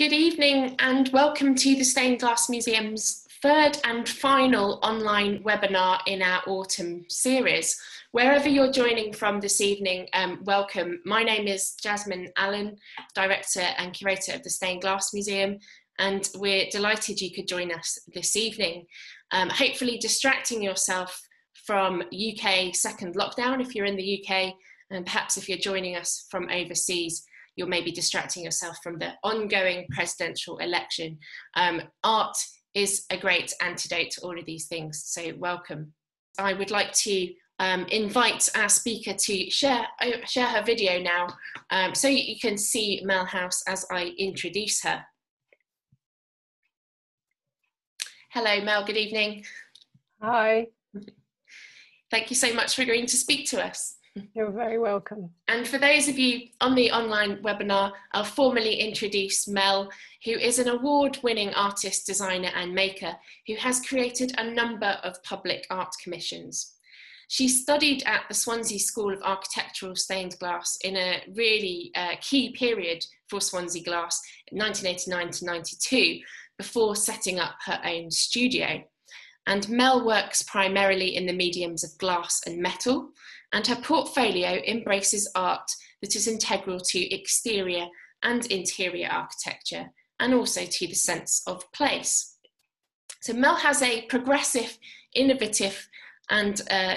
Good evening and welcome to the Stained Glass Museum's third and final online webinar in our autumn series. Wherever you're joining from this evening, um, welcome. My name is Jasmine Allen, Director and Curator of the Stained Glass Museum, and we're delighted you could join us this evening. Um, hopefully distracting yourself from UK second lockdown if you're in the UK, and perhaps if you're joining us from overseas, you're maybe distracting yourself from the ongoing presidential election. Um, art is a great antidote to all of these things, so welcome. I would like to um, invite our speaker to share, uh, share her video now um, so you can see Mel Howse as I introduce her. Hello Mel, good evening. Hi. Thank you so much for agreeing to speak to us. You're very welcome. And for those of you on the online webinar, I'll formally introduce Mel, who is an award winning artist, designer, and maker who has created a number of public art commissions. She studied at the Swansea School of Architectural Stained Glass in a really uh, key period for Swansea Glass, 1989 to 92, before setting up her own studio. And Mel works primarily in the mediums of glass and metal, and her portfolio embraces art that is integral to exterior and interior architecture and also to the sense of place. So Mel has a progressive, innovative, and uh,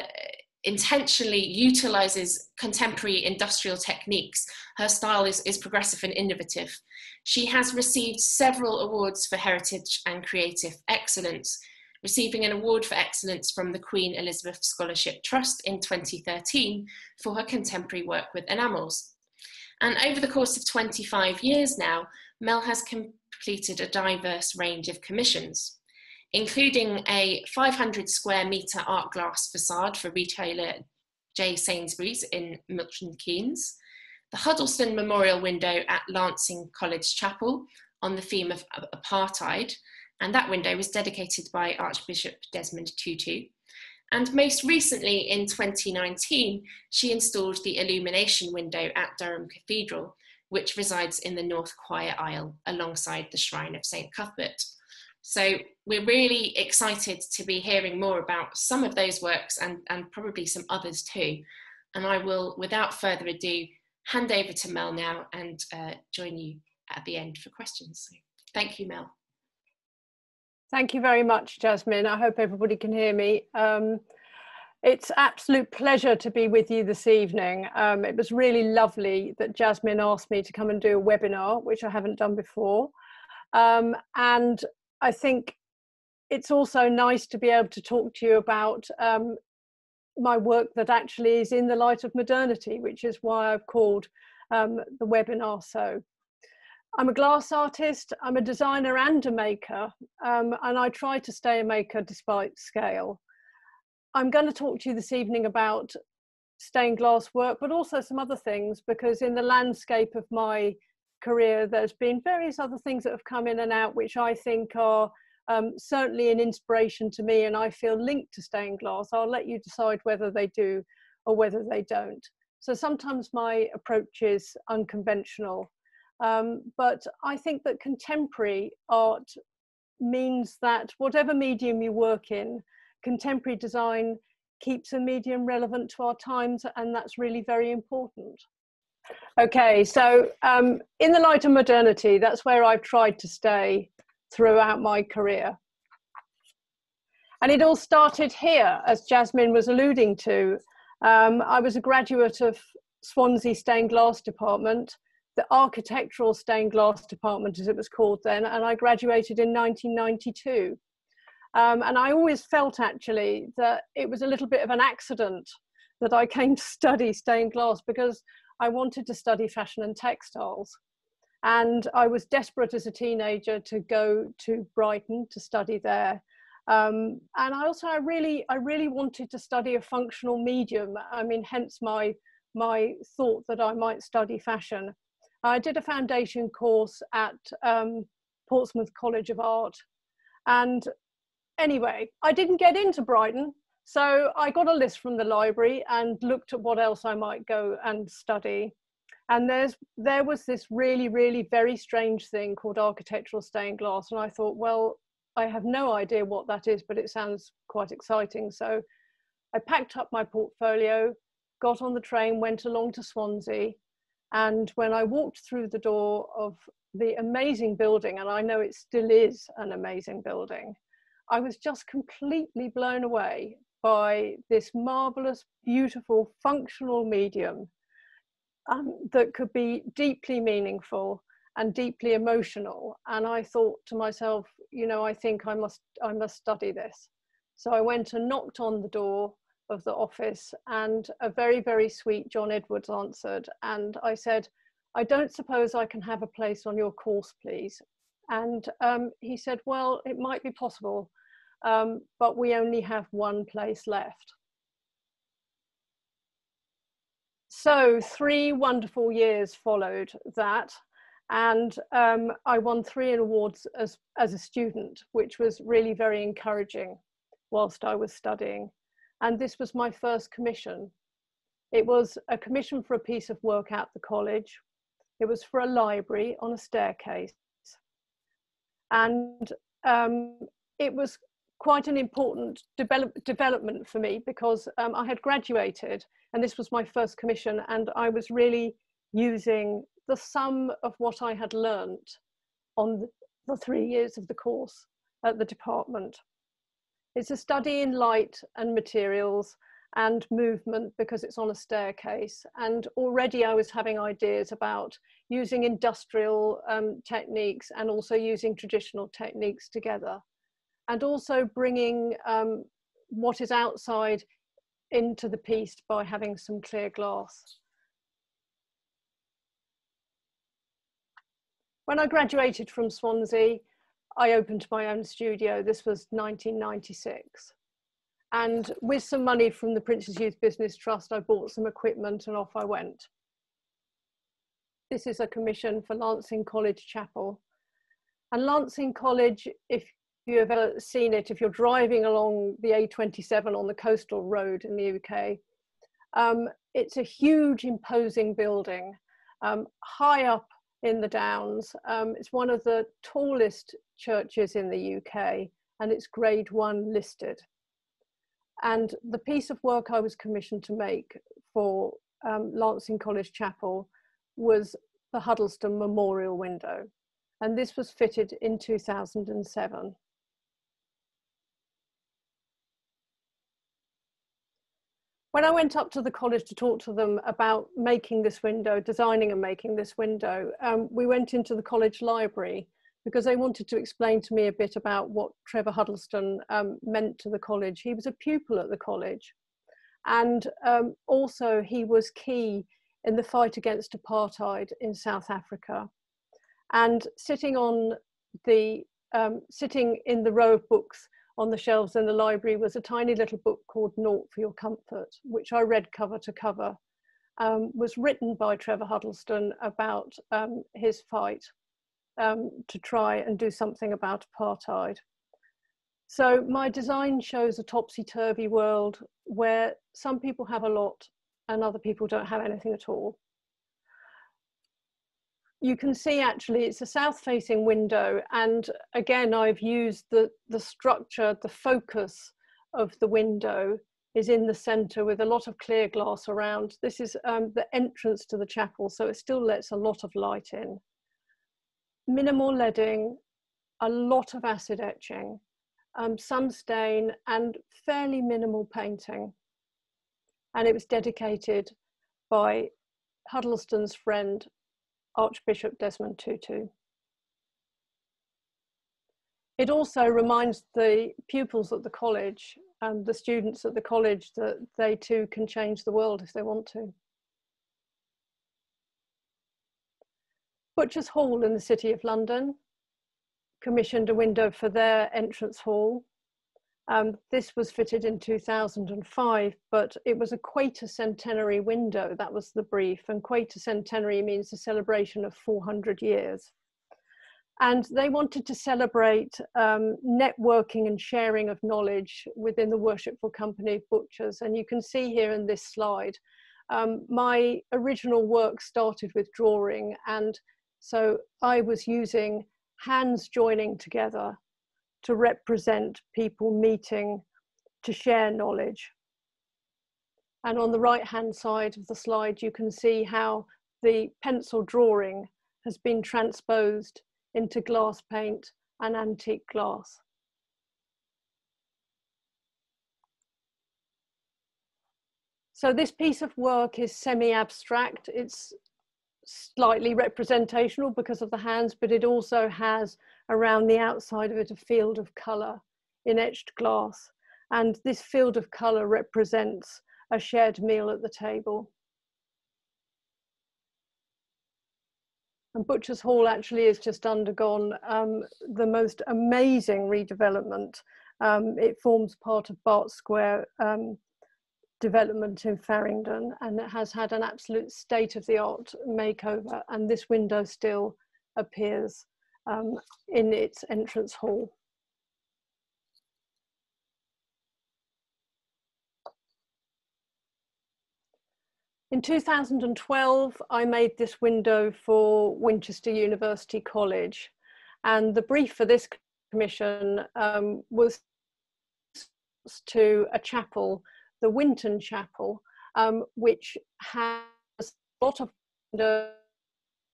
intentionally utilizes contemporary industrial techniques. Her style is, is progressive and innovative. She has received several awards for heritage and creative excellence, receiving an award for excellence from the Queen Elizabeth Scholarship Trust in 2013 for her contemporary work with enamels. And over the course of 25 years now, Mel has completed a diverse range of commissions, including a 500 square metre art glass facade for retailer J. Sainsbury's in Milton Keynes, the Huddleston Memorial window at Lancing College Chapel on the theme of apartheid, and that window was dedicated by Archbishop Desmond Tutu. And most recently, in 2019, she installed the illumination window at Durham Cathedral, which resides in the North Choir Aisle alongside the Shrine of St. Cuthbert. So we're really excited to be hearing more about some of those works and, and probably some others too. And I will, without further ado, hand over to Mel now and uh, join you at the end for questions. So thank you, Mel. Thank you very much, Jasmine. I hope everybody can hear me. Um, it's absolute pleasure to be with you this evening. Um, it was really lovely that Jasmine asked me to come and do a webinar, which I haven't done before. Um, and I think it's also nice to be able to talk to you about um, my work that actually is in the light of modernity, which is why I've called um, the webinar so. I'm a glass artist, I'm a designer and a maker, um, and I try to stay a maker despite scale. I'm going to talk to you this evening about stained glass work, but also some other things, because in the landscape of my career, there's been various other things that have come in and out, which I think are um, certainly an inspiration to me, and I feel linked to stained glass. I'll let you decide whether they do or whether they don't. So sometimes my approach is unconventional um, but I think that contemporary art means that whatever medium you work in, contemporary design keeps a medium relevant to our times, and that's really very important. Okay, so um, in the light of modernity, that's where I've tried to stay throughout my career. And it all started here, as Jasmine was alluding to. Um, I was a graduate of Swansea Stained Glass Department, the architectural stained glass department, as it was called then, and I graduated in 1992. Um, and I always felt actually that it was a little bit of an accident that I came to study stained glass because I wanted to study fashion and textiles. And I was desperate as a teenager to go to Brighton to study there. Um, and I also, I really, I really wanted to study a functional medium. I mean, hence my my thought that I might study fashion. I did a foundation course at um, Portsmouth College of Art. And anyway, I didn't get into Brighton. So I got a list from the library and looked at what else I might go and study. And there's there was this really, really very strange thing called architectural stained glass. And I thought, well, I have no idea what that is, but it sounds quite exciting. So I packed up my portfolio, got on the train, went along to Swansea. And when I walked through the door of the amazing building, and I know it still is an amazing building, I was just completely blown away by this marvelous, beautiful, functional medium um, that could be deeply meaningful and deeply emotional. And I thought to myself, you know, I think I must, I must study this. So I went and knocked on the door of the office, and a very, very sweet John Edwards answered. And I said, I don't suppose I can have a place on your course, please. And um, he said, Well, it might be possible, um, but we only have one place left. So, three wonderful years followed that, and um, I won three awards as, as a student, which was really very encouraging whilst I was studying. And this was my first commission. It was a commission for a piece of work at the college. It was for a library on a staircase. And um, it was quite an important develop, development for me because um, I had graduated and this was my first commission and I was really using the sum of what I had learnt on the three years of the course at the department. It's a study in light and materials and movement because it's on a staircase. And already I was having ideas about using industrial um, techniques and also using traditional techniques together. And also bringing um, what is outside into the piece by having some clear glass. When I graduated from Swansea, I opened my own studio. This was 1996. And with some money from the Prince's Youth Business Trust, I bought some equipment and off I went. This is a commission for Lancing College Chapel. And Lancing College, if you have ever seen it, if you're driving along the A27 on the coastal road in the UK, um, it's a huge, imposing building, um, high up in the Downs. Um, it's one of the tallest churches in the UK and it's grade one listed. And the piece of work I was commissioned to make for um, Lancing College Chapel was the Huddleston Memorial Window. And this was fitted in 2007. When I went up to the college to talk to them about making this window, designing and making this window, um, we went into the college library because they wanted to explain to me a bit about what Trevor Huddleston um, meant to the college. He was a pupil at the college, and um, also he was key in the fight against apartheid in South Africa. And sitting on the um, sitting in the row of books on the shelves in the library was a tiny little book called Naught for Your Comfort, which I read cover to cover, um, was written by Trevor Huddleston about um, his fight um, to try and do something about apartheid. So my design shows a topsy-turvy world where some people have a lot and other people don't have anything at all you can see actually it's a south facing window and again I've used the, the structure, the focus of the window is in the center with a lot of clear glass around. This is um, the entrance to the chapel so it still lets a lot of light in. Minimal leading, a lot of acid etching, um, some stain and fairly minimal painting. And it was dedicated by Huddleston's friend Archbishop Desmond Tutu. It also reminds the pupils at the college and the students at the college that they too can change the world if they want to. Butchers Hall in the City of London commissioned a window for their entrance hall um, this was fitted in 2005, but it was a Quater centenary window. That was the brief. And Quater centenary means the celebration of 400 years. And they wanted to celebrate um, networking and sharing of knowledge within the Worshipful Company of Butchers. And you can see here in this slide um, my original work started with drawing and so I was using hands joining together to represent people meeting to share knowledge. And on the right hand side of the slide, you can see how the pencil drawing has been transposed into glass paint and antique glass. So this piece of work is semi-abstract. It's slightly representational because of the hands, but it also has around the outside of it a field of colour in etched glass. And this field of colour represents a shared meal at the table. And Butcher's Hall actually has just undergone um, the most amazing redevelopment. Um, it forms part of Barts Square um, development in Farringdon and it has had an absolute state of the art makeover and this window still appears um, in its entrance hall. In 2012, I made this window for Winchester University College and the brief for this commission um, was to a chapel the Winton Chapel, um, which has a lot of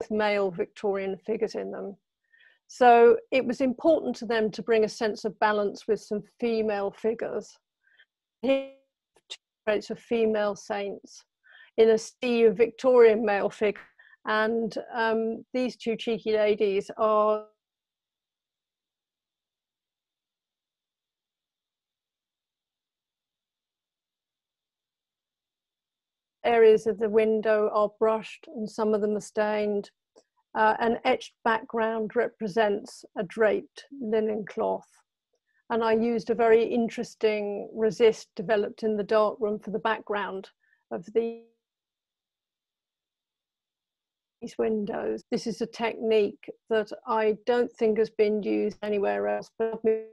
male Victorian figures in them. So it was important to them to bring a sense of balance with some female figures. Traits of female saints in a sea of Victorian male figures. And um, these two cheeky ladies are areas of the window are brushed and some of them are stained. Uh, an etched background represents a draped linen cloth. And I used a very interesting resist developed in the darkroom for the background of the these windows. This is a technique that I don't think has been used anywhere else, but the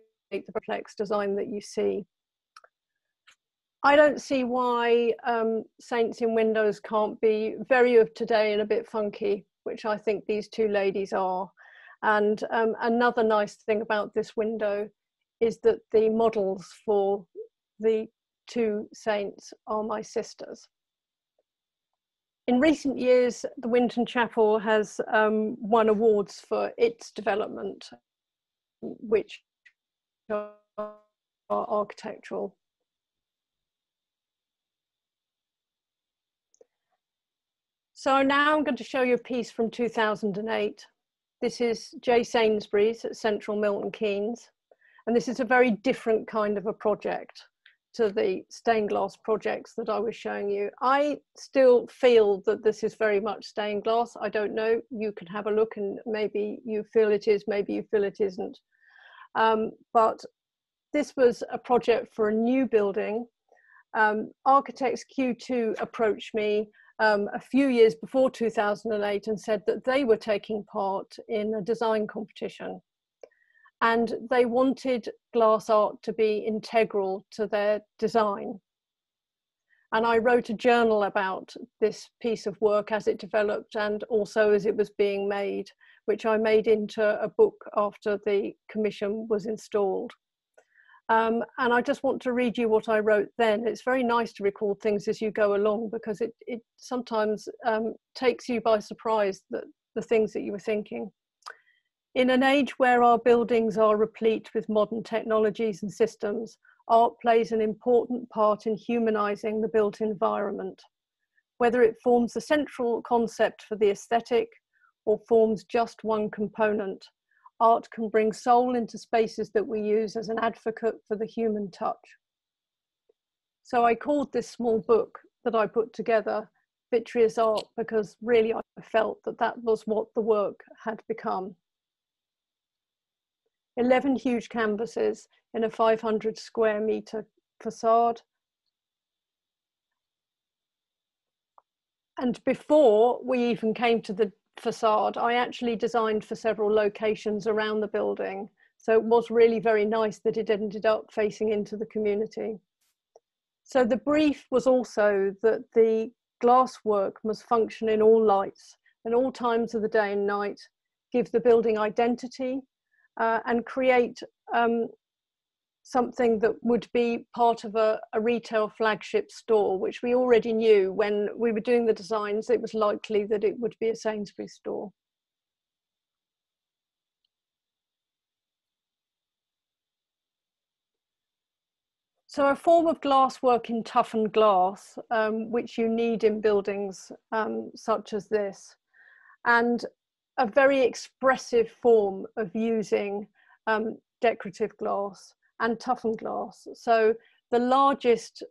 perplex design that you see. I don't see why um, Saints in Windows can't be very of today and a bit funky, which I think these two ladies are. And um, another nice thing about this window is that the models for the two saints are my sisters. In recent years, the Winton Chapel has um, won awards for its development, which are architectural So now I'm going to show you a piece from 2008. This is J. Sainsbury's at Central Milton Keynes. And this is a very different kind of a project to the stained glass projects that I was showing you. I still feel that this is very much stained glass. I don't know, you can have a look and maybe you feel it is, maybe you feel it isn't. Um, but this was a project for a new building. Um, Architects Q2 approached me um, a few years before 2008 and said that they were taking part in a design competition. And they wanted glass art to be integral to their design. And I wrote a journal about this piece of work as it developed and also as it was being made, which I made into a book after the commission was installed. Um, and I just want to read you what I wrote then. It's very nice to record things as you go along because it, it sometimes um, takes you by surprise that the things that you were thinking. In an age where our buildings are replete with modern technologies and systems, art plays an important part in humanizing the built environment. Whether it forms the central concept for the aesthetic or forms just one component, art can bring soul into spaces that we use as an advocate for the human touch. So I called this small book that I put together Vitreous Art because really I felt that that was what the work had become. 11 huge canvases in a 500 square meter facade. And before we even came to the facade, I actually designed for several locations around the building. So it was really very nice that it ended up facing into the community. So the brief was also that the glass work must function in all lights and all times of the day and night, give the building identity, uh, and create um, something that would be part of a, a, retail flagship store, which we already knew when we were doing the designs, it was likely that it would be a Sainsbury's store. So a form of glasswork in toughened glass, um, which you need in buildings um, such as this, and a very expressive form of using um, decorative glass and toughened glass. So the largest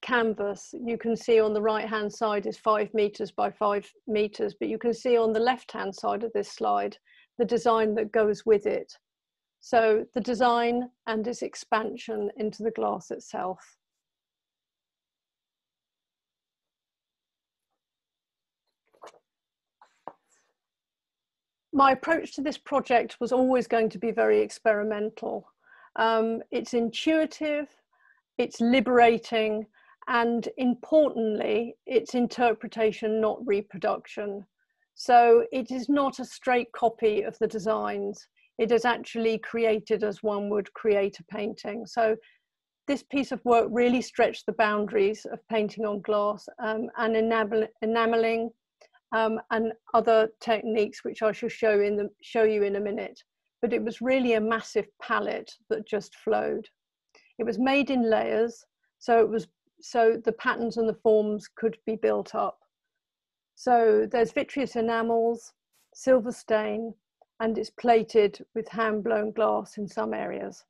canvas you can see on the right hand side is five meters by five meters, but you can see on the left hand side of this slide the design that goes with it. So the design and its expansion into the glass itself. My approach to this project was always going to be very experimental. Um, it's intuitive, it's liberating, and importantly, it's interpretation, not reproduction. So it is not a straight copy of the designs. It is actually created as one would create a painting. So this piece of work really stretched the boundaries of painting on glass um, and enamel enameling um, and other techniques, which I shall show in the show you in a minute but it was really a massive palette that just flowed. It was made in layers, so it was so the patterns and the forms could be built up. So there's vitreous enamels, silver stain, and it's plated with hand blown glass in some areas.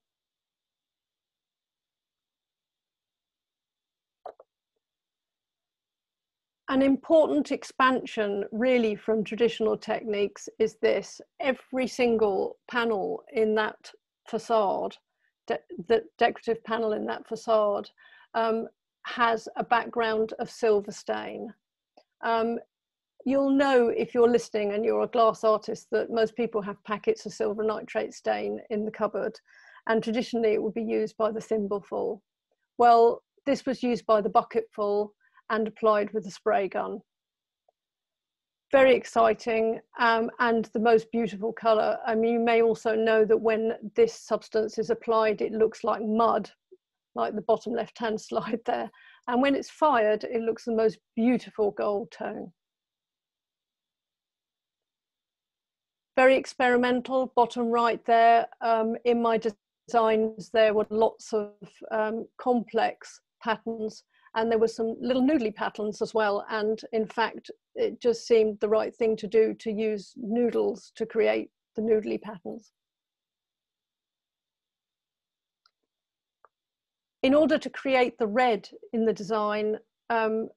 An important expansion really from traditional techniques is this. Every single panel in that facade, de the decorative panel in that facade, um, has a background of silver stain. Um, you'll know if you're listening and you're a glass artist that most people have packets of silver nitrate stain in the cupboard and traditionally it would be used by the thimbleful. Well, this was used by the bucketful and applied with a spray gun. Very exciting um, and the most beautiful colour. I mean, you may also know that when this substance is applied, it looks like mud, like the bottom left-hand slide there. And when it's fired, it looks the most beautiful gold tone. Very experimental, bottom right there. Um, in my designs, there were lots of um, complex patterns and there were some little noodly patterns as well and in fact it just seemed the right thing to do to use noodles to create the noodly patterns. In order to create the red in the design, um,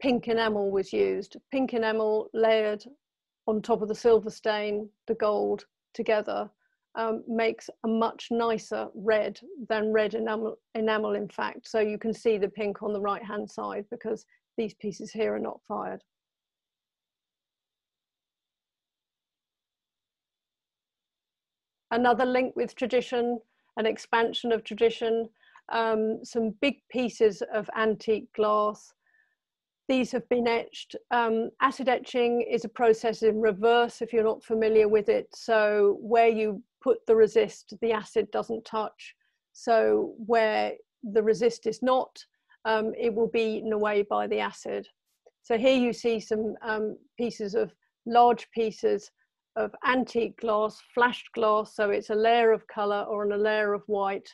pink enamel was used. Pink enamel layered on top of the silver stain, the gold together um, makes a much nicer red than red enamel, enamel in fact. So you can see the pink on the right hand side because these pieces here are not fired. Another link with tradition, an expansion of tradition, um, some big pieces of antique glass. These have been etched. Um, acid etching is a process in reverse if you're not familiar with it. So where you put the resist, the acid doesn't touch. So where the resist is not, um, it will be eaten away by the acid. So here you see some um, pieces of large pieces of antique glass, flashed glass. So it's a layer of color or on a layer of white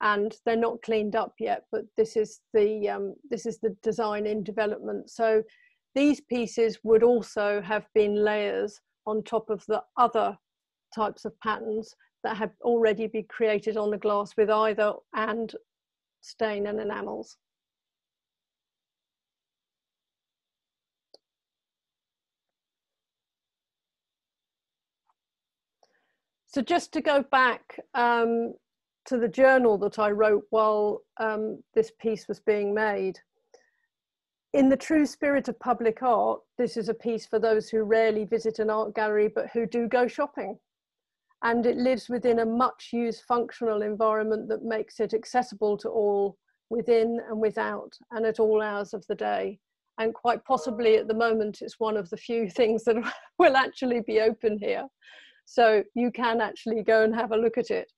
and they're not cleaned up yet, but this is the, um, this is the design in development. So these pieces would also have been layers on top of the other types of patterns that have already been created on the glass with either and stain and enamels. So just to go back um, to the journal that I wrote while um, this piece was being made, in the true spirit of public art, this is a piece for those who rarely visit an art gallery but who do go shopping and it lives within a much used functional environment that makes it accessible to all within and without, and at all hours of the day. And quite possibly at the moment, it's one of the few things that will actually be open here. So you can actually go and have a look at it.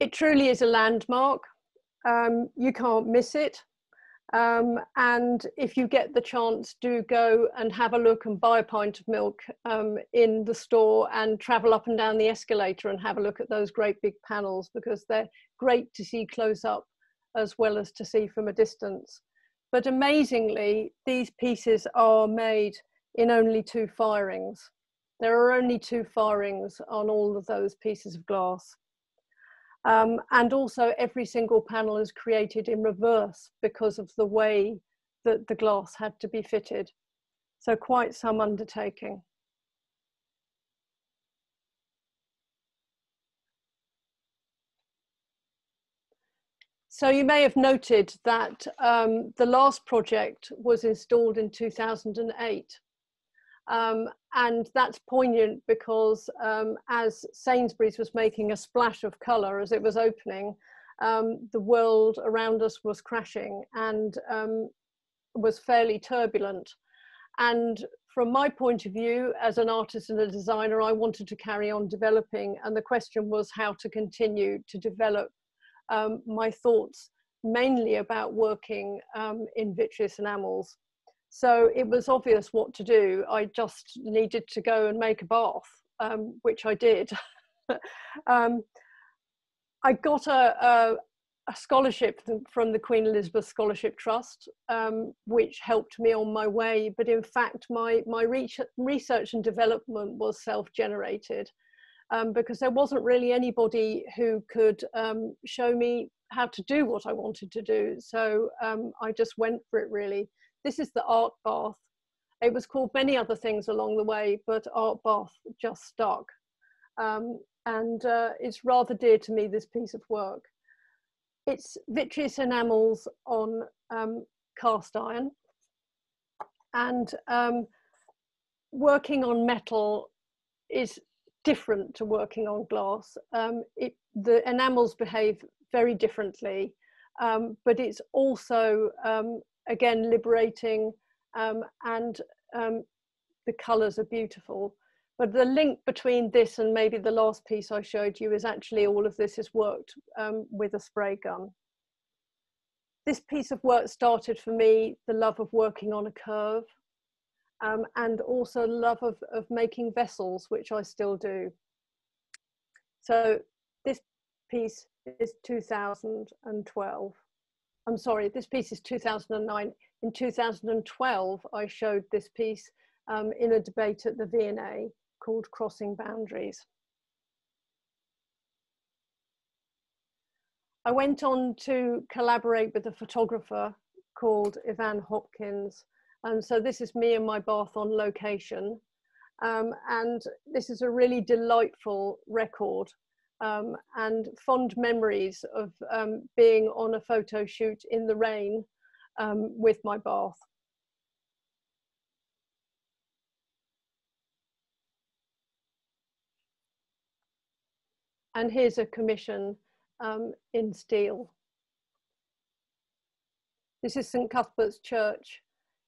It truly is a landmark. Um, you can't miss it. Um, and if you get the chance, do go and have a look and buy a pint of milk um, in the store and travel up and down the escalator and have a look at those great big panels because they're great to see close up as well as to see from a distance. But amazingly, these pieces are made in only two firings. There are only two firings on all of those pieces of glass. Um, and also every single panel is created in reverse because of the way that the glass had to be fitted. So quite some undertaking. So you may have noted that um, the last project was installed in 2008. Um, and that's poignant because um, as Sainsbury's was making a splash of colour as it was opening, um, the world around us was crashing and um, was fairly turbulent. And from my point of view, as an artist and a designer, I wanted to carry on developing. And the question was how to continue to develop um, my thoughts, mainly about working um, in vitreous enamels. So it was obvious what to do. I just needed to go and make a bath, um, which I did. um, I got a, a, a, scholarship from the Queen Elizabeth Scholarship Trust, um, which helped me on my way. But in fact, my, my research and development was self-generated um, because there wasn't really anybody who could um, show me how to do what I wanted to do. So um, I just went for it really. This is the art bath. It was called many other things along the way, but art bath just stuck. Um, and uh, it's rather dear to me, this piece of work. It's vitreous enamels on um, cast iron. And um, working on metal is different to working on glass. Um, it, the enamels behave very differently, um, but it's also um, again liberating um, and um, the colors are beautiful but the link between this and maybe the last piece I showed you is actually all of this is worked um, with a spray gun. This piece of work started for me the love of working on a curve um, and also love of, of making vessels, which I still do. So this piece is 2012. I'm sorry, this piece is 2009. In 2012, I showed this piece um, in a debate at the V&A called Crossing Boundaries. I went on to collaborate with a photographer called Ivan Hopkins. And so this is me and my bath on location. Um, and this is a really delightful record um, and fond memories of um, being on a photo shoot in the rain um, with my bath. And here's a commission um, in steel. This is St Cuthbert's Church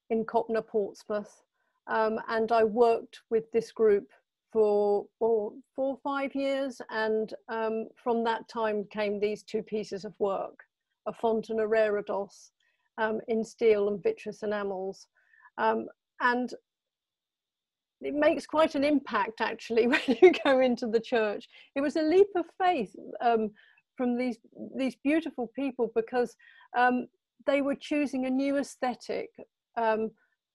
in Copnor, Portsmouth. Um, and I worked with this group for four, four five years. And um, from that time came these two pieces of work, a font and a reredos um, in steel and vitreous enamels. Um, and it makes quite an impact actually when you go into the church. It was a leap of faith um, from these, these beautiful people because um, they were choosing a new aesthetic um,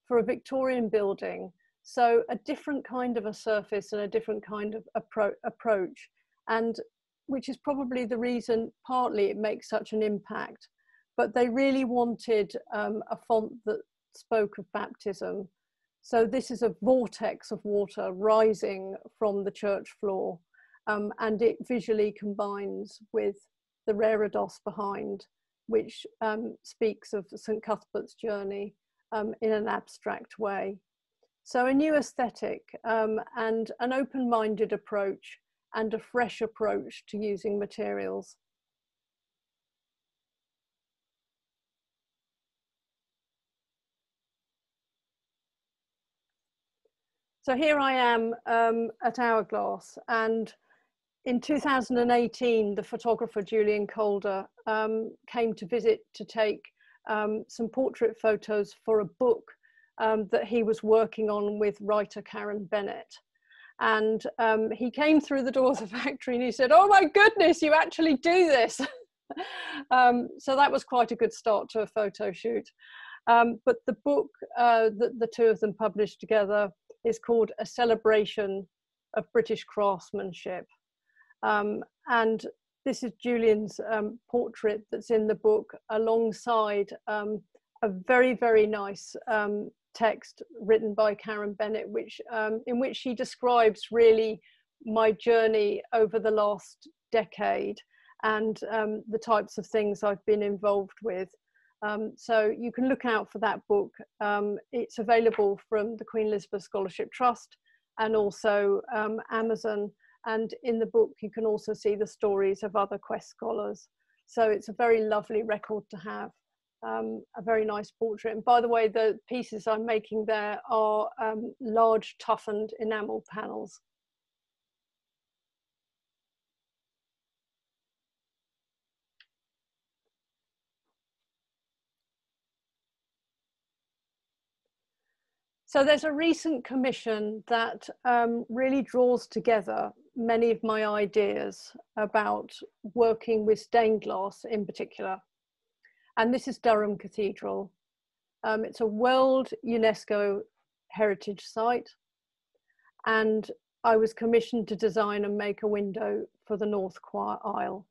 for a Victorian building so a different kind of a surface and a different kind of appro approach, and which is probably the reason partly it makes such an impact. But they really wanted um, a font that spoke of baptism. So this is a vortex of water rising from the church floor, um, and it visually combines with the reredos behind, which um, speaks of St Cuthbert's journey um, in an abstract way. So a new aesthetic um, and an open-minded approach and a fresh approach to using materials. So here I am um, at Hourglass and in 2018, the photographer Julian Calder um, came to visit to take um, some portrait photos for a book um, that he was working on with writer Karen Bennett. And um, he came through the doors of the factory and he said, Oh my goodness, you actually do this. Um, so that was quite a good start to a photo shoot. Um, but the book uh, that the two of them published together is called A Celebration of British Craftsmanship. Um, and this is Julian's um, portrait that's in the book alongside um, a very, very nice um, text written by Karen Bennett, which, um, in which she describes really my journey over the last decade and um, the types of things I've been involved with. Um, so you can look out for that book. Um, it's available from the Queen Elizabeth Scholarship Trust and also um, Amazon. And in the book, you can also see the stories of other QEST scholars. So it's a very lovely record to have, um, a very nice portrait. And by the way, the pieces I'm making there are um, large toughened enamel panels. So there's a recent commission that um, really draws together many of my ideas about working with stained glass in particular. And this is Durham Cathedral. Um, it's a World UNESCO Heritage Site. And I was commissioned to design and make a window for the North Choir Aisle.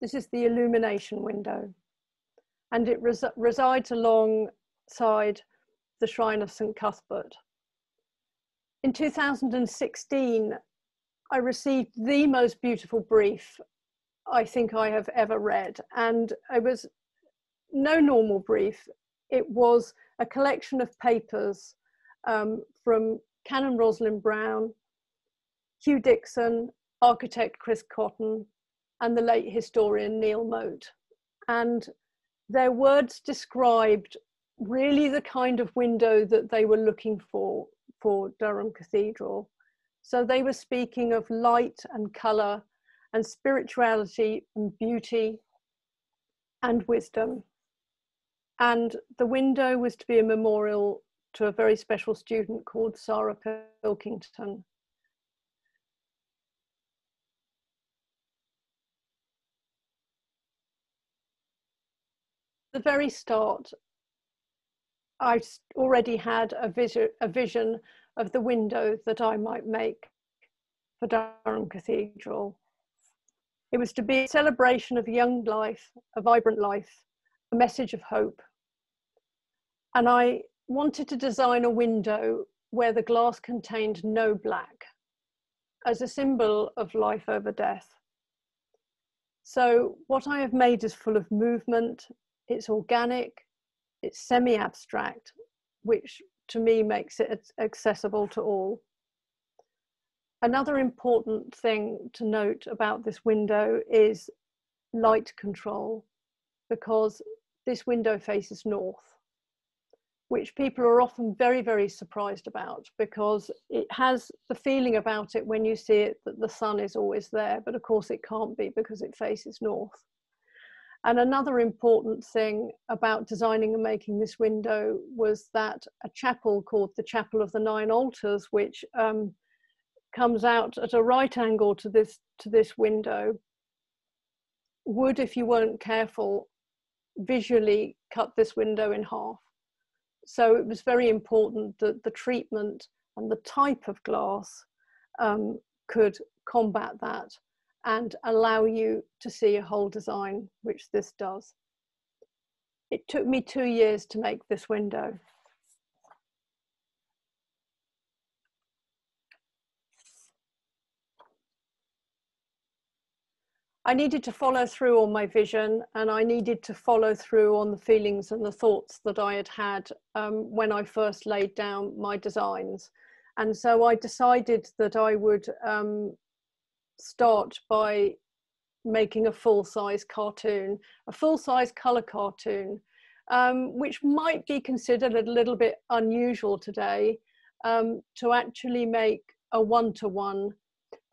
This is the illumination window. And it res resides alongside the Shrine of St. Cuthbert. In 2016, I received the most beautiful brief I think I have ever read. And it was no normal brief. It was a collection of papers um, from Canon Rosalind Brown, Hugh Dixon, architect Chris Cotton, and the late historian Neil Mote. And their words described really the kind of window that they were looking for for Durham Cathedral. So they were speaking of light and colour and spirituality and beauty and wisdom. And the window was to be a memorial to a very special student called Sarah Pilkington, the very start, I already had a vision, a vision of the window that I might make for Durham Cathedral. It was to be a celebration of young life, a vibrant life, a message of hope. And I wanted to design a window where the glass contained no black as a symbol of life over death. So what I have made is full of movement it's organic, it's semi abstract, which to me makes it accessible to all. Another important thing to note about this window is light control, because this window faces north, which people are often very, very surprised about because it has the feeling about it when you see it that the sun is always there, but of course it can't be because it faces north. And another important thing about designing and making this window was that a chapel called the Chapel of the Nine Altars, which um, comes out at a right angle to this to this window, would, if you weren't careful, visually cut this window in half. So it was very important that the treatment and the type of glass um, could combat that and allow you to see a whole design, which this does. It took me two years to make this window. I needed to follow through on my vision and I needed to follow through on the feelings and the thoughts that I had had um, when I first laid down my designs. And so I decided that I would um, start by making a full size cartoon, a full size color cartoon, um, which might be considered a little bit unusual today um, to actually make a one to one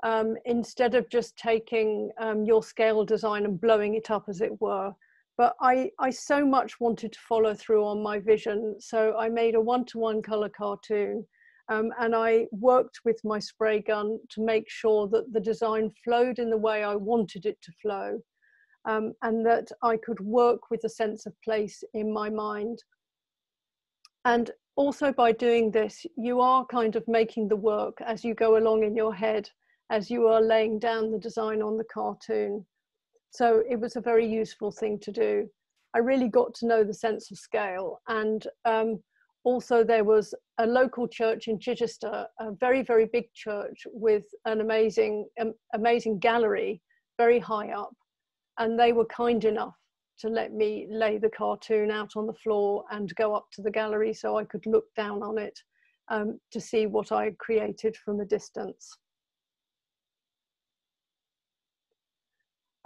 um, instead of just taking um, your scale design and blowing it up as it were. But I, I so much wanted to follow through on my vision. So I made a one-to-one color cartoon um, and I worked with my spray gun to make sure that the design flowed in the way I wanted it to flow. Um, and that I could work with a sense of place in my mind. And also by doing this, you are kind of making the work as you go along in your head as you are laying down the design on the cartoon. So it was a very useful thing to do. I really got to know the sense of scale. And um, also there was a local church in Chichester, a very, very big church with an amazing, um, amazing gallery, very high up. And they were kind enough to let me lay the cartoon out on the floor and go up to the gallery so I could look down on it um, to see what I had created from a distance.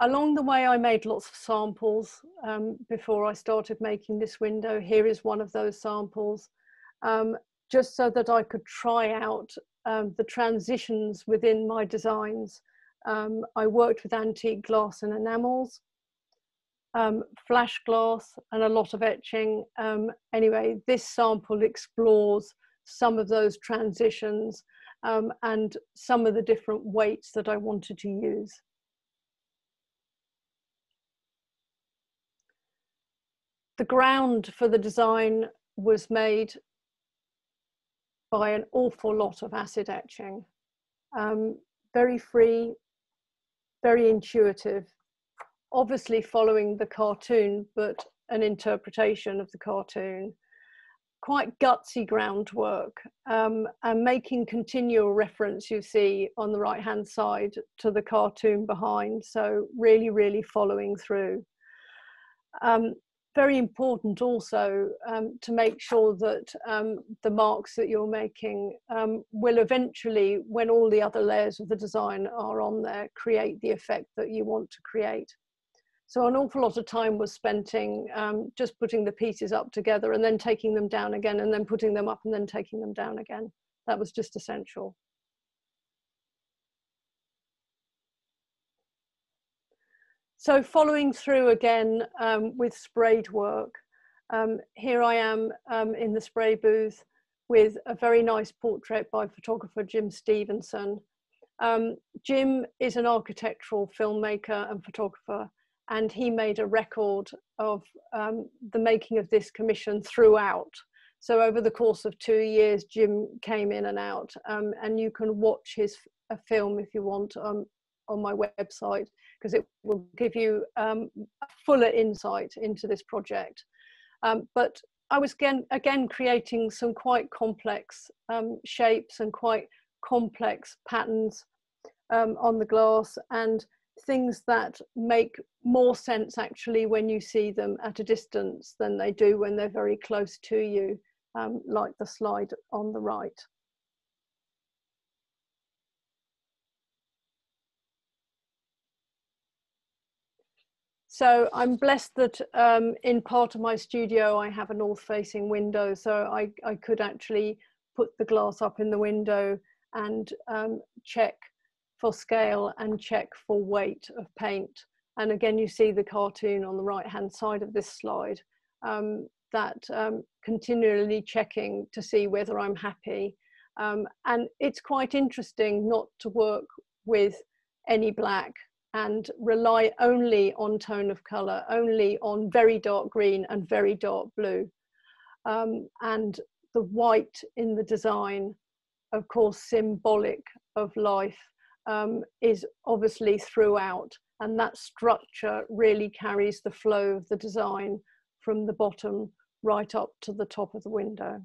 Along the way, I made lots of samples um, before I started making this window. Here is one of those samples, um, just so that I could try out um, the transitions within my designs. Um, I worked with antique glass and enamels, um, flash glass, and a lot of etching. Um, anyway, this sample explores some of those transitions and some of the different weights that I wanted to use. The ground for the design was made by an awful lot of acid etching. Um, very free, very intuitive, obviously following the cartoon, but an interpretation of the cartoon. Quite gutsy groundwork um, and making continual reference, you see on the right hand side, to the cartoon behind. So, really, really following through. Um, very important also um, to make sure that um, the marks that you're making um, will eventually, when all the other layers of the design are on there, create the effect that you want to create. So an awful lot of time was spent um, just putting the pieces up together and then taking them down again and then putting them up and then taking them down again. That was just essential. So following through again um, with sprayed work, um, here I am um, in the spray booth with a very nice portrait by photographer Jim Stevenson. Um, Jim is an architectural filmmaker and photographer, and he made a record of um, the making of this commission throughout. So over the course of two years, Jim came in and out, um, and you can watch his a film if you want on my website because it will give you um, a fuller insight into this project. Um, but I was again, again creating some quite complex um, shapes and quite complex patterns um, on the glass and things that make more sense actually when you see them at a distance than they do when they're very close to you, um, like the slide on the right. So I'm blessed that um, in part of my studio I have a north facing window so I, I could actually put the glass up in the window and um, check for scale and check for weight of paint. And again, you see the cartoon on the right hand side of this slide um, that um, continually checking to see whether I'm happy. Um, and it's quite interesting not to work with any black and rely only on tone of color, only on very dark green and very dark blue. Um, and the white in the design, of course, symbolic of life, um, is obviously throughout. And that structure really carries the flow of the design from the bottom right up to the top of the window.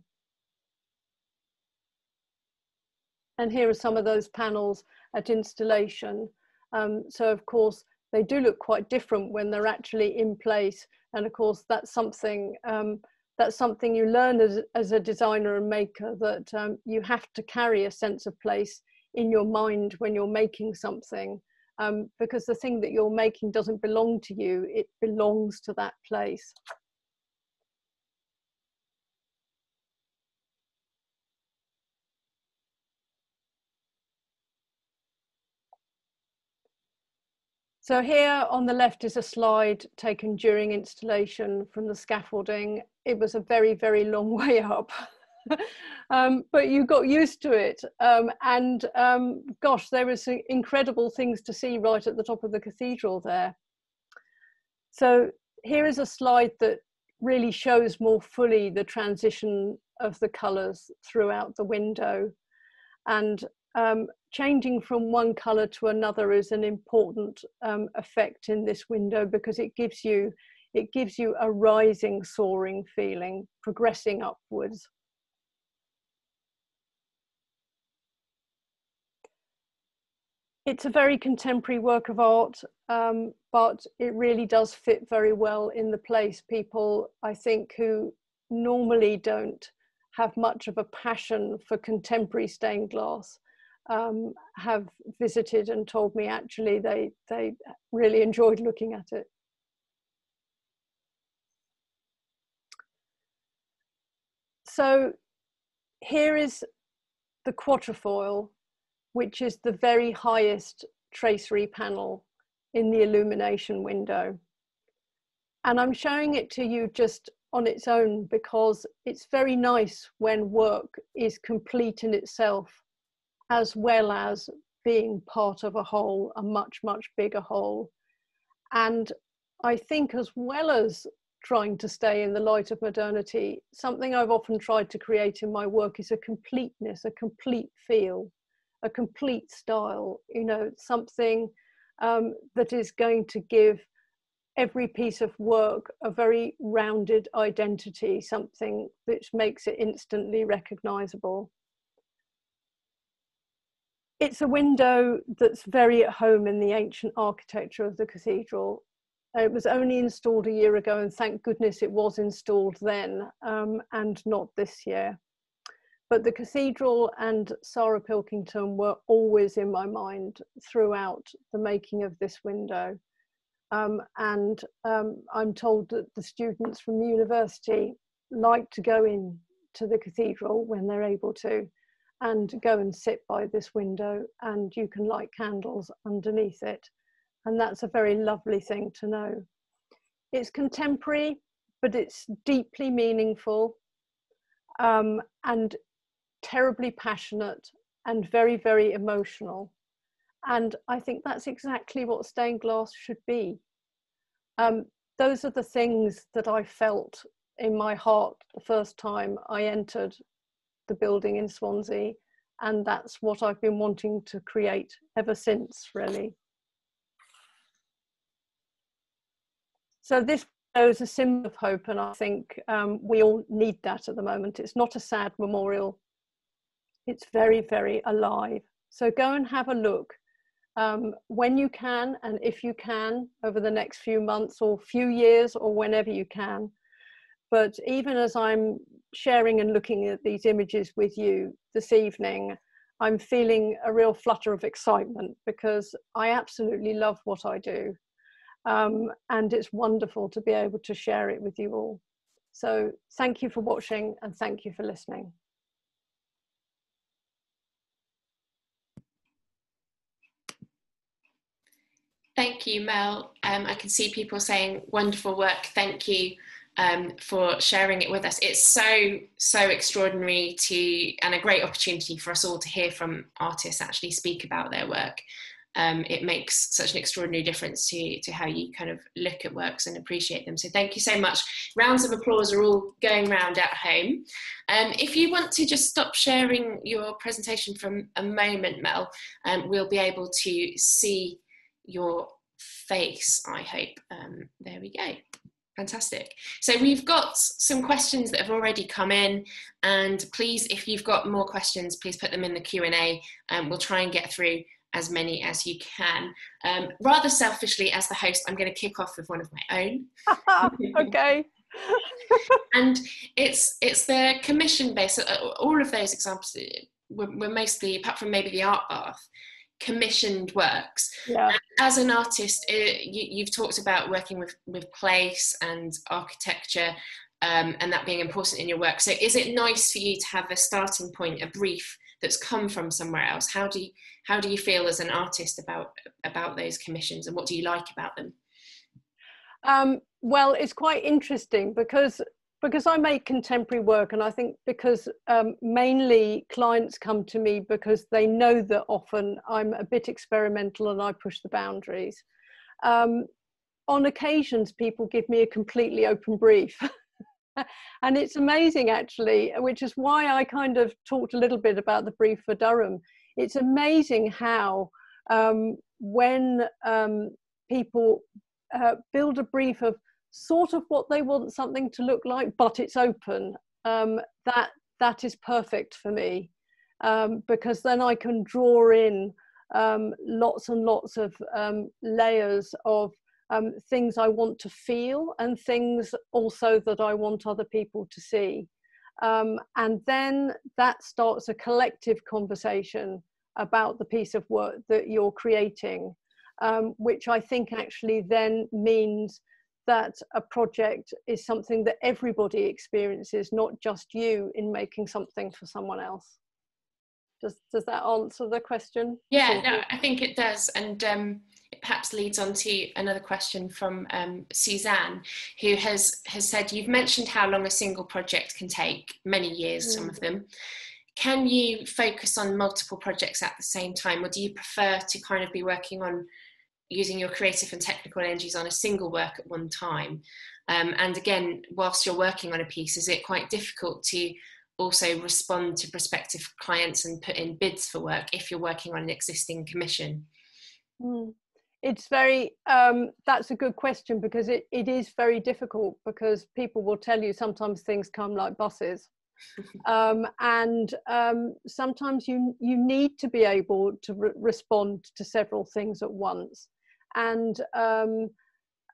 And here are some of those panels at installation um, so of course, they do look quite different when they're actually in place. And of course, that's something um, that's something you learn as, as a designer and maker that um, you have to carry a sense of place in your mind when you're making something um, because the thing that you're making doesn't belong to you, it belongs to that place. So here on the left is a slide taken during installation from the scaffolding. It was a very, very long way up, um, but you got used to it. Um, and um, gosh, there was incredible things to see right at the top of the cathedral there. So here is a slide that really shows more fully the transition of the colours throughout the window. And um, changing from one color to another is an important um, effect in this window because it gives you it gives you a rising soaring feeling progressing upwards. It's a very contemporary work of art um, but it really does fit very well in the place. People i think who normally don't have much of a passion for contemporary stained glass um, have visited and told me actually they they really enjoyed looking at it. So here is the quatrefoil, which is the very highest tracery panel in the illumination window. And I'm showing it to you just on its own because it's very nice when work is complete in itself as well as being part of a whole, a much, much bigger whole. And I think, as well as trying to stay in the light of modernity, something I've often tried to create in my work is a completeness, a complete feel, a complete style, you know, something um, that is going to give every piece of work a very rounded identity, something which makes it instantly recognizable it's a window that's very at home in the ancient architecture of the cathedral. It was only installed a year ago, and thank goodness it was installed then um, and not this year. But the cathedral and Sarah Pilkington were always in my mind throughout the making of this window. Um, and um, I'm told that the students from the university like to go in to the cathedral when they're able to and go and sit by this window and you can light candles underneath it. And that's a very lovely thing to know. It's contemporary, but it's deeply meaningful um, and terribly passionate and very, very emotional. And I think that's exactly what stained glass should be. Um, those are the things that I felt in my heart the first time I entered the building in Swansea. And that's what I've been wanting to create ever since, really. So this is a symbol of hope, and I think um, we all need that at the moment. It's not a sad memorial. It's very, very alive. So go and have a look um, when you can, and if you can, over the next few months or few years or whenever you can. But even as I'm sharing and looking at these images with you this evening, I'm feeling a real flutter of excitement because I absolutely love what I do. Um, and it's wonderful to be able to share it with you all. So thank you for watching and thank you for listening. Thank you, Mel. Um, I can see people saying wonderful work. Thank you um, for sharing it with us. It's so, so extraordinary to, and a great opportunity for us all to hear from artists actually speak about their work. Um, it makes such an extraordinary difference to, to how you kind of look at works and appreciate them. So thank you so much. Rounds of applause are all going round at home. Um, if you want to just stop sharing your presentation for a moment, Mel, um, we'll be able to see your face, I hope. Um, there we go. Fantastic. So we've got some questions that have already come in and please, if you've got more questions, please put them in the Q&A and we'll try and get through as many as you can. Um, rather selfishly, as the host, I'm going to kick off with one of my own. okay. and it's it's the commission based. Uh, all of those examples were, were mostly, apart from maybe the art bath, commissioned works. Yeah. As an artist, it, uh, you, have talked about working with with place and architecture. Um, and that being important in your work. So, is it nice for you to have a starting point, a brief that's come from somewhere else? How do you, how do you feel as an artist about about those commissions, and what do you like about them? Um, well, it's quite interesting because because I make contemporary work, and I think because um, mainly clients come to me because they know that often I'm a bit experimental and I push the boundaries. Um, on occasions, people give me a completely open brief. and it's amazing actually, which is why I kind of talked a little bit about the brief for Durham. It's amazing how um, when um, people uh, build a brief of sort of what they want something to look like, but it's open. Um, that that is perfect for me um, because then I can draw in um, lots and lots of um, layers of um, things I want to feel and things also that I want other people to see. Um, and then that starts a collective conversation about the piece of work that you're creating, which I think actually then means that a project is something that everybody experiences, not just you in making something for someone else. Does, does that answer the question? Yeah, no, I think it does. And um, it perhaps leads on to another question from um, Suzanne, who has, has said, you've mentioned how long a single project can take, many years, mm. some of mm. them. Can you focus on multiple projects at the same time, or do you prefer to kind of be working on using your creative and technical energies on a single work at one time. Um, and again, whilst you're working on a piece, is it quite difficult to also respond to prospective clients and put in bids for work if you're working on an existing commission? Mm. It's very, um, that's a good question because it, it is very difficult because people will tell you sometimes things come like buses. um, and um, sometimes you you need to be able to re- respond to several things at once and um,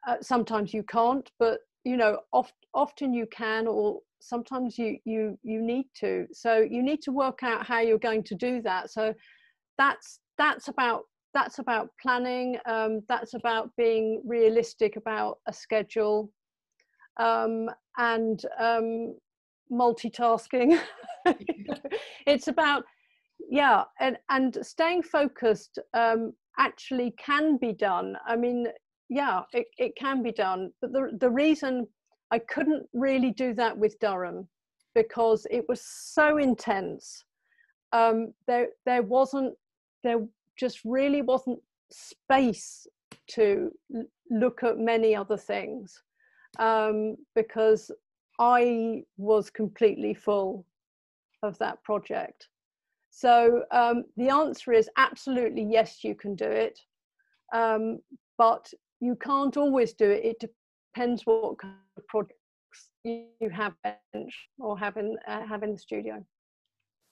uh, sometimes you can't but you know oft, often you can or sometimes you you you need to. So you need to work out how you're going to do that. So that's that's about that's about planning um, that's about being realistic about a schedule um, and um, multitasking. It's about yeah and and staying focused um, actually can be done. I mean, yeah, it, it can be done. But the, the reason I couldn't really do that with Durham because it was so intense. Um, there, there wasn't, there just really wasn't space to look at many other things um, because I was completely full of that project. So um, the answer is absolutely yes, you can do it, um, but you can't always do it. It depends what kind of projects you have or have in uh, have in the studio.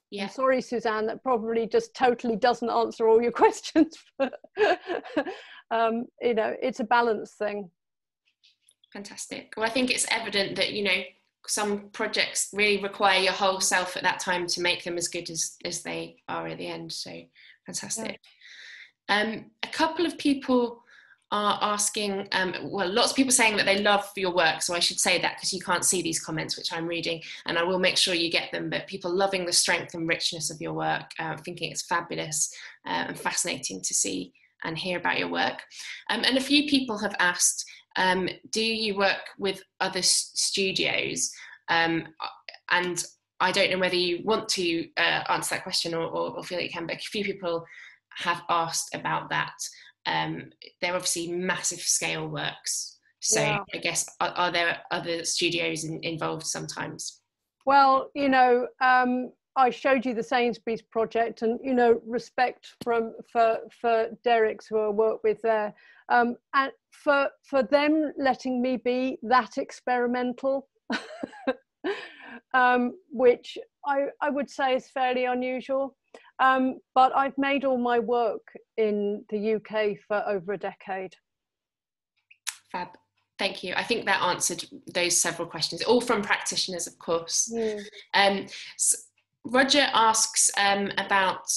Yeah. I'm sorry, Suzanne, that probably just totally doesn't answer all your questions. um, you know, it's a balance thing. Fantastic. Well, I think it's evident that you know some projects really require your whole self at that time to make them as good as, as they are at the end. So fantastic. Yeah. Um, a couple of people are asking, um, well, lots of people saying that they love your work. So I should say that because you can't see these comments, which I'm reading, and I will make sure you get them. But people loving the strength and richness of your work, uh, thinking it's fabulous uh, and fascinating to see and hear about your work. Um, and a few people have asked, um, do you work with other studios? Um, and I don't know whether you want to uh, answer that question or, or, or, feel you can, but a few people have asked about that. Um, they're obviously massive scale works. So yeah. I guess, are, are, there other studios in, involved sometimes? Well, you know, um, I showed you the Sainsbury's project, and you know, respect from for for Derix who I work with there, um, and for for them letting me be that experimental, um, which I I would say is fairly unusual. Um, but I've made all my work in the UK for over a decade. Fab. Thank you. I think that answered those several questions, all from practitioners, of course. Mm. Um, so Roger asks um, about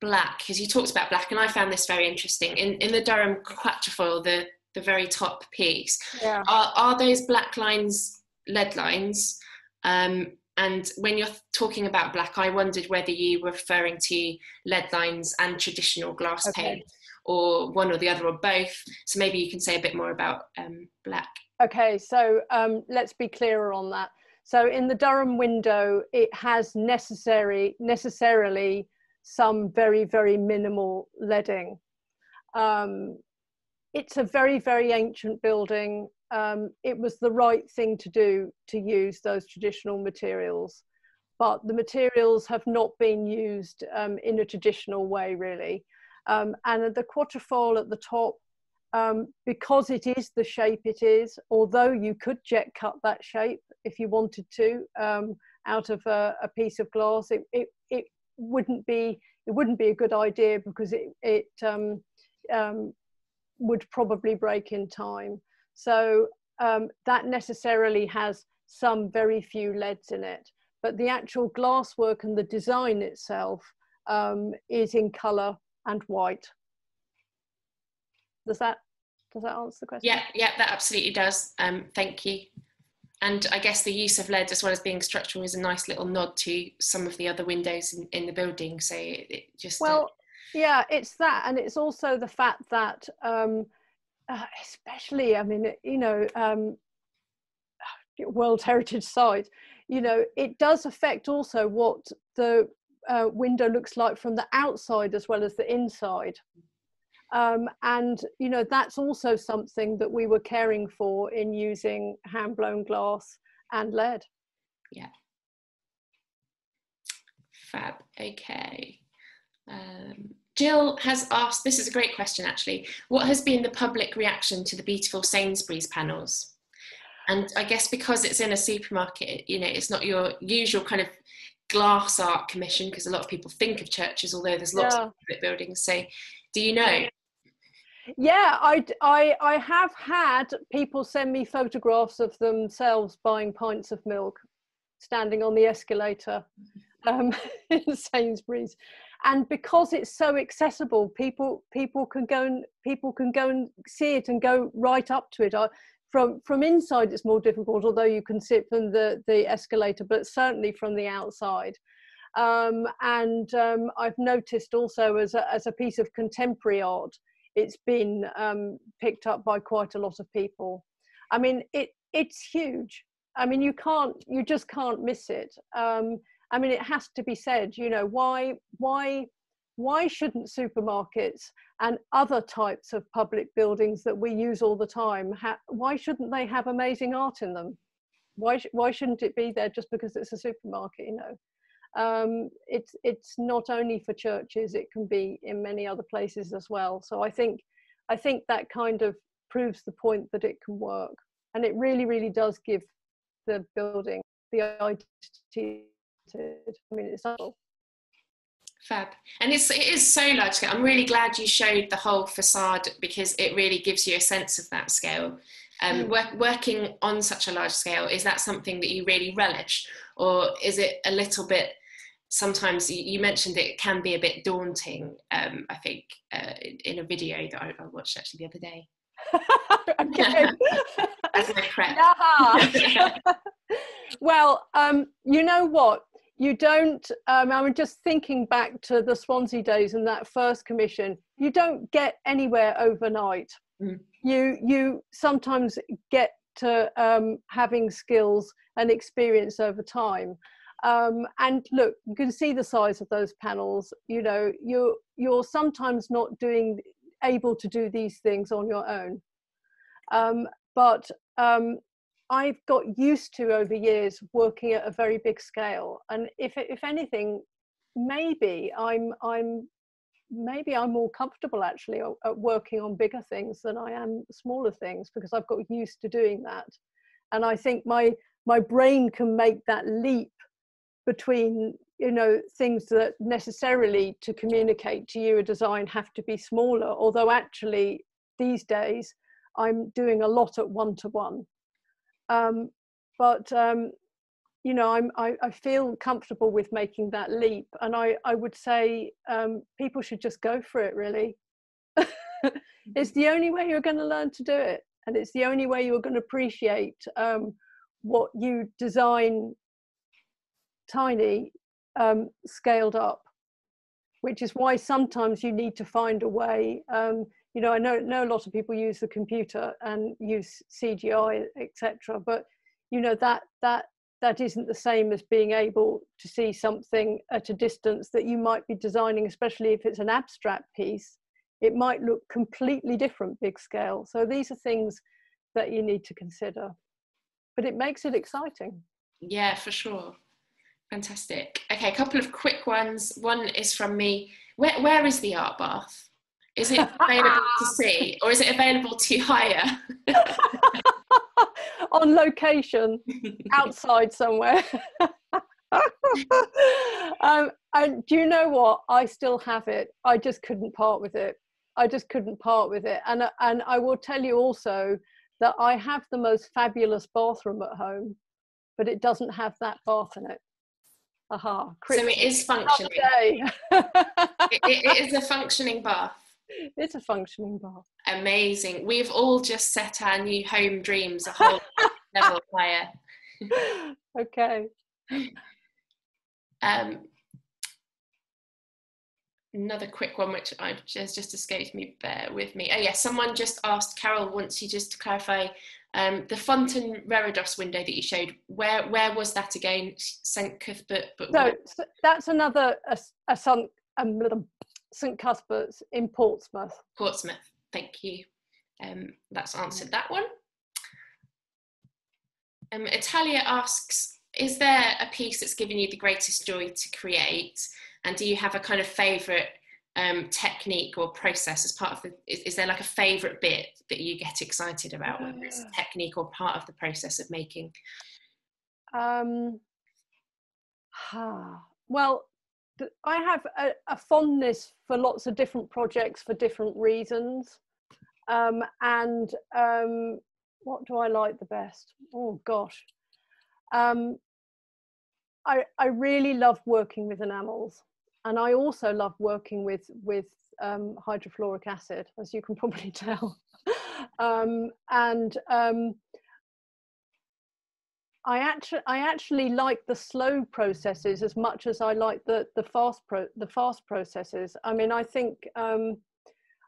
black, because you talked about black, and I found this very interesting. In, in the Durham quatrefoil, the, the very top piece, yeah. are, are those black lines lead lines? Um, and when you're talking about black, I wondered whether you were referring to lead lines and traditional glass okay. paint or one or the other or both. So maybe you can say a bit more about um, black. Okay, so um, let's be clearer on that. So in the Durham window, it has necessary necessarily some very very minimal leading. Um, it's a very very ancient building. Um, it was the right thing to do to use those traditional materials, but the materials have not been used um, in a traditional way really. Um, and the quatrefoil at the top, um, because it is the shape it is, although you could jet cut that shape if you wanted to um, out of a, a, piece of glass, it, it, it, wouldn't be it wouldn't be a good idea because it, it um, um, would probably break in time. So um, that necessarily has some very few leads in it. But the actual glasswork and the design itself um, is in colour and white. Does that does that answer the question? Yeah, yeah, that absolutely does. Um, thank you. And I guess the use of lead as well as being structural is a nice little nod to some of the other windows in, in the building. So it, it just uh, well, uh, yeah, it's that, and it's also the fact that, um, uh, especially, I mean, you know, um, World Heritage Site, you know, it does affect also what the uh, window looks like from the outside as well as the inside. Um, and you know that's also something that we were caring for in using hand blown glass and lead. Yeah. Fab. Okay. Um, Jill has asked. This is a great question, actually. What has been the public reaction to the beautiful Sainsbury's panels? And I guess because it's in a supermarket, you know, it's not your usual kind of glass art commission because a lot of people think of churches, although there's lots yeah. of public buildings. So, do you know? Yeah, I, I, I have had people send me photographs of themselves buying pints of milk, standing on the escalator um, in Sainsbury's, and because it's so accessible, people people can go and people can go and see it and go right up to it. I, from from inside it's more difficult although you can sit from the the escalator but certainly from the outside um, and um, i've noticed also as a, as a piece of contemporary art it's been um, picked up by quite a lot of people. I mean it it's huge. I mean you can't you just can't miss it. Um, i mean it has to be said you know why why why shouldn't supermarkets and other types of public buildings that we use all the time ha- why shouldn't they have amazing art in them? Why sh- why shouldn't it be there just because it's a supermarket you know um, it's it's not only for churches it can be in many other places as well so i think i think that kind of proves the point that it can work and it really really does give the building the identity i mean it's Fab. And it's, it is so large scale. I'm really glad you showed the whole facade because it really gives you a sense of that scale. Um, mm. work, working on such a large scale, is that something that you really relish? Or is it a little bit, sometimes you, mentioned it can be a bit daunting, um, I think, uh, in a video that I, I watched actually the other day. As my prep. well, um, you know what? you don't um, i'm just thinking back to the swansea days and that first commission you don't get anywhere overnight mm. you you sometimes get to um, having skills and experience over time um, and look you can see the size of those panels you know you're you're sometimes not doing able to do these things on your own. Um, but um, I've got used to over years working at a very big scale, and if if anything, maybe I'm I'm maybe I'm more comfortable actually at working on bigger things than I am smaller things because I've got used to doing that, and I think my my brain can make that leap between you know things that necessarily to communicate to you a design have to be smaller. Although actually these days i'm doing a lot at one to one um, but um, you know I'm, I, I, feel comfortable with making that leap. And i, I would say um, people should just go for it really. It's the only way you're going to learn to do it. And it's the only way you're going to appreciate um, what you design tiny um, scaled up which is why sometimes you need to find a way um, you know i know, know a lot of people use the computer and use cgi etc but you know that that that isn't the same as being able to see something at a distance that you might be designing especially if it's an abstract piece. It might look completely different big scale. So these are things that you need to consider. But it makes it exciting. Yeah for sure fantastic. Okay a couple of quick ones. One is from me. Where, where is the art bath? Is it available to see or is it available to hire? On location outside somewhere. Um, and do you know what? I still have it. I just couldn't part with it. I just couldn't part with it. And and i will tell you also that i have the most fabulous bathroom at home but it doesn't have that bath in it aha so it is functioning it, it is a functioning bath it's a functioning bath. Amazing. We've all just set our new home dreams a whole level higher. okay. Um, another quick one which I just just escaped me bear with me oh yeah someone just asked carol wants you just to clarify um, the Fountain Reredos window that you showed where where was that again st cuthbert but so, that's another a, a, a, um, St Cuthbert's in Portsmouth. Portsmouth, thank you. Um, that's answered that one. Um, Italia asks, is there a piece that's given you the greatest joy to create? And do you have a kind of favourite um, technique or process as part of the, is, is, there like a favourite bit that you get excited about, whether it's a technique or part of the process of making? Um, well, I have a, a, fondness for lots of different projects for different reasons. Um, and um, what do I like the best? Oh gosh. Um, I, I really love working with enamels and I also love working with, with um, hydrofluoric acid, as you can probably tell. Um, and um, I actually I actually like the slow processes as much as I like the the fast pro the fast processes. I mean, I think um,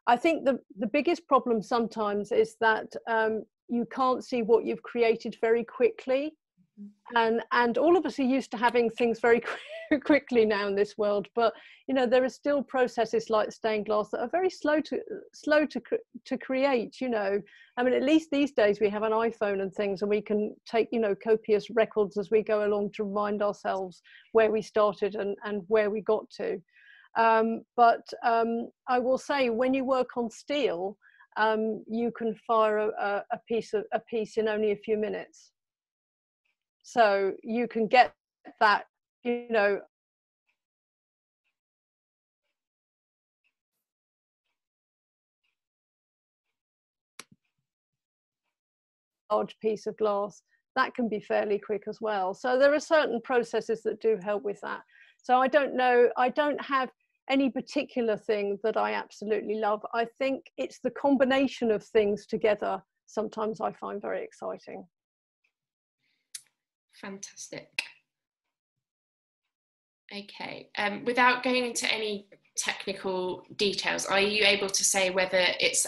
I think the the biggest problem sometimes is that um, you can't see what you've created very quickly. And and all of us are used to having things very quickly now in this world. But you know, there are still processes like stained glass that are very slow to slow to to create. You know, I mean, at least these days we have an iPhone and things, and we can take, you know, copious records as we go along to remind ourselves where we started and, and where we got to. Um, but um, I will say, when you work on steel, um, you can fire a, a, piece of a piece in only a few minutes. So you can get that, you know, large piece of glass, that can be fairly quick as well. So there are certain processes that do help with that. So I don't know, I don't have any particular thing that I absolutely love. I think it's the combination of things together sometimes I find very exciting. Fantastic. Okay, um, without going into any technical details, are you able to say whether it's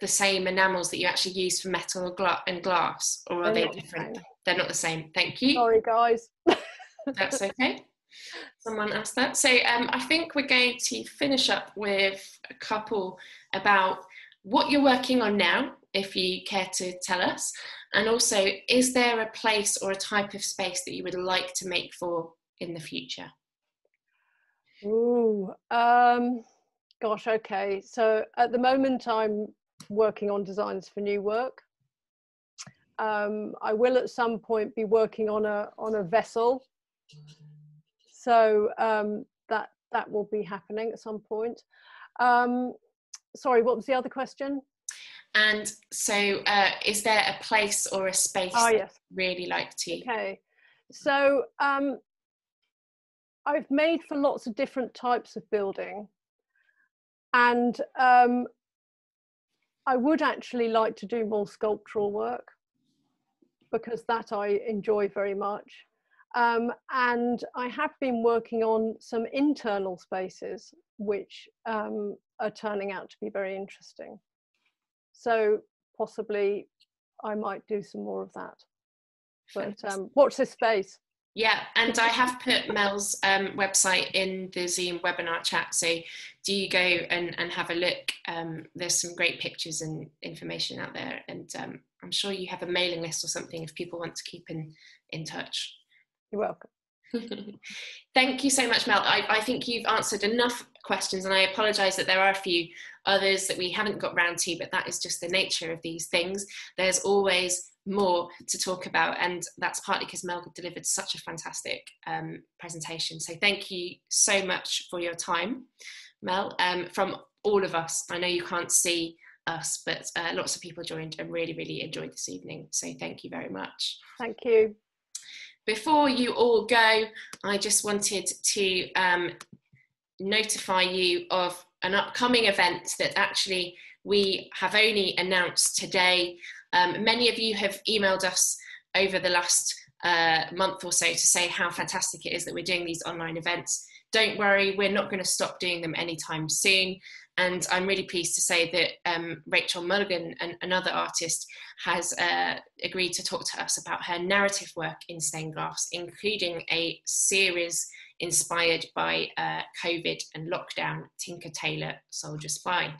the same enamels that you actually use for metal and glass, or are They're they different? The They're not the same. Thank you. Sorry, guys. That's okay. Someone asked that. So um, I think we're going to finish up with a couple about what you're working on now, if you care to tell us, and also is there a place or a type of space that you would like to make for in the future? Ooh, um, Gosh, okay. So at the moment, I'm working on designs for new work. Um, I will at some point be working on a on a vessel. So um, that that will be happening at some point. Um, sorry, what was the other question? And so, uh, is there a place or a space oh, yes. really like to? Okay, so um, I've made for lots of different types of building, and um, I would actually like to do more sculptural work because that I enjoy very much. Um, and I have been working on some internal spaces which um, are turning out to be very interesting. So possibly I might do some more of that. But um, watch this space. Yeah, and I have put Mel's um, website in the Zoom webinar chat. So do you go and, and have a look? Um, there's some great pictures and information out there. And um, I'm sure you have a mailing list or something if people want to keep in, in touch. You're welcome. Thank you so much, Mel. I, I, think you've answered enough questions, and I apologise that there are a few others that we haven't got round to, but that is just the nature of these things. There's always more to talk about, and that's partly because Mel delivered such a fantastic um, presentation. So, thank you so much for your time, Mel. Um, from all of us, I know you can't see us, but uh, lots of people joined and really, really enjoyed this evening. So, thank you very much. Thank you. Before you all go, I just wanted to um, notify you of an upcoming event that actually we have only announced today. Um, many of you have emailed us over the last uh, month or so to say how fantastic it is that we're doing these online events. Don't worry, we're not going to stop doing them anytime soon. And I'm really pleased to say that um, Rachel Mulligan, an, another artist, has uh, agreed to talk to us about her narrative work in stained glass, including a series inspired by uh, COVID and lockdown, Tinker Tailor Soldier Spy.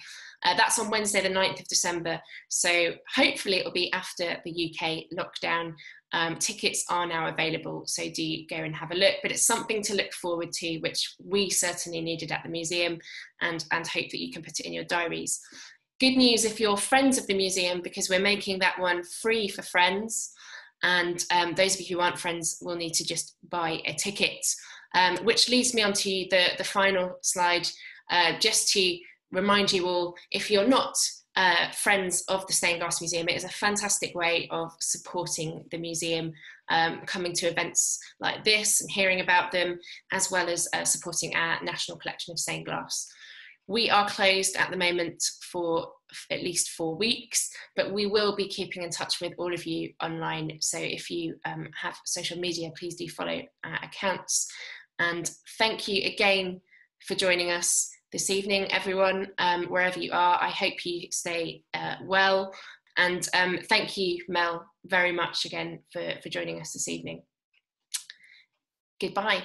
Uh, that's on Wednesday, the 9th of December. So hopefully it'll be after the UK lockdown. Um, tickets are now available, so do go and have a look. But it's something to look forward to, which we certainly needed at the museum, and, and hope that you can put it in your diaries. Good news if you're friends of the museum, because we're making that one free for friends. And um, those of you who aren't friends will need to just buy a ticket, um, which leads me on to the, the final slide, uh, just to remind you all if you're not uh, friends of the Stained Glass Museum. It is a fantastic way of supporting the museum, um, coming to events like this and hearing about them, as well as uh, supporting our National Collection of Stained Glass. We are closed at the moment for at least four weeks, but we will be keeping in touch with all of you online. So if you um, have social media, please do follow our accounts. And thank you again for joining us this evening, everyone, um, wherever you are. I hope you stay uh, well. And um, thank you, Mel, very much again for, for joining us this evening. Goodbye.